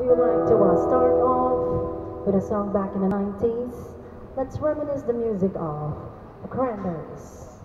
we would like to uh, start off with a song back in the 90s. Let's reminisce the music of the Cranberries.